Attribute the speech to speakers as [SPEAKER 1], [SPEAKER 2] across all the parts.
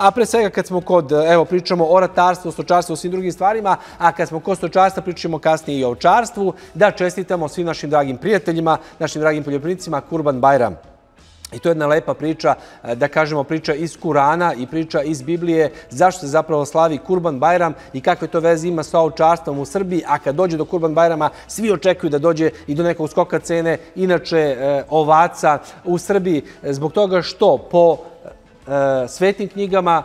[SPEAKER 1] a pre svega kad smo kod, evo, pričamo o ratarstvu, stočarstvu, svim drugim stvarima, a kad smo kod stočarstva, pričamo kasnije i o ovčarstvu, da čestitamo svim našim dragim prijateljima, našim dragim poljoprivrednicima Kurban Bajram. I to je jedna lepa priča, e, da kažemo priča iz Kurana i priča iz Biblije, zašto se zapravo slavi Kurban Bajram i kakve to veze ima sa ovčarstvom u Srbiji, a kad dođe do Kurban Bajrama, svi očekuju da dođe i do nekog skoka cene, inače e, ovaca u Srbiji, zbog toga što po svetim knjigama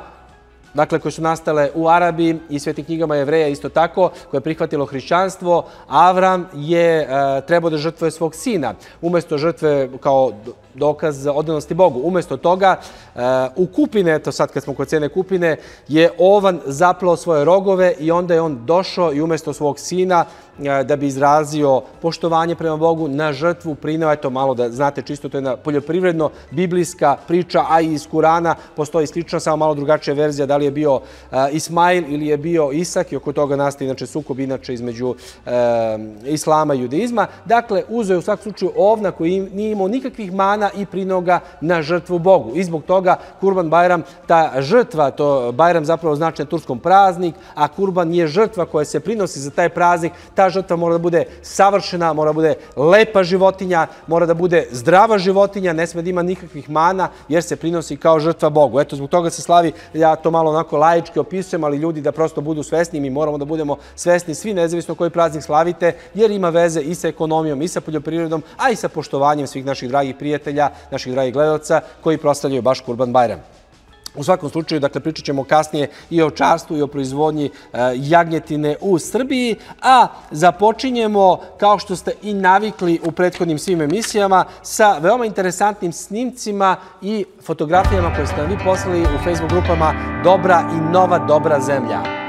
[SPEAKER 1] dakle, koje su nastale u Arabiji i svetim knjigama jevreja isto tako, koje je prihvatilo hrišćanstvo, Avram je trebao da žrtvuje svog sina. Umesto žrtve kao dokaz odanosti Bogu. Umesto toga, e, u kupine, eto sad kad smo kod cene kupine, je ovan zaplao svoje rogove i onda je on došao i umesto svog sina e, da bi izrazio poštovanje prema Bogu na žrtvu prinao, eto malo da znate čisto, to je jedna poljoprivredno biblijska priča, a i iz Kurana postoji slično, samo malo drugačija verzija, da li je bio Ismail ili je bio Isak i oko toga nastaje inače sukob inače između islama i judeizma. Dakle, uzeo u svakom slučaju ovna koji nije imao nikakvih mana i prinoga na žrtvu Bogu. I zbog toga Kurban Bajram, ta žrtva, to Bajram zapravo znači na turskom praznik, a Kurban je žrtva koja se prinosi za taj praznik. Ta žrtva mora da bude savršena, mora da bude lepa životinja, mora da bude zdrava životinja, ne sme da ima nikakvih mana, jer se prinosi kao žrtva Bogu. Eto, zbog toga se slavi, ja to malo onako lajički opisujem, ali ljudi da prosto budu svesni, mi moramo da budemo svesni svi, nezavisno koji praznik slavite, jer ima veze i sa ekonomijom, i sa poljoprivredom, a i sa poštovanjem svih naših dragih prijatelja naših dragih gledalca, koji proslavljaju baš Kurban Bajram. U svakom slučaju, dakle, pričat ćemo kasnije i o častu i o proizvodnji e, jagnjetine u Srbiji, a započinjemo, kao što ste i navikli u prethodnim svim emisijama, sa veoma interesantnim snimcima i fotografijama koje ste vi poslali u Facebook grupama Dobra i Nova Dobra zemlja.